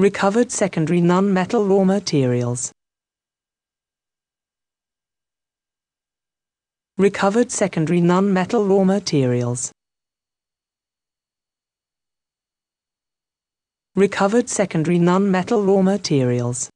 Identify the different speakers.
Speaker 1: Recovered secondary non-metal raw materials. Recovered secondary non-metal raw materials. Recovered secondary non-metal raw materials.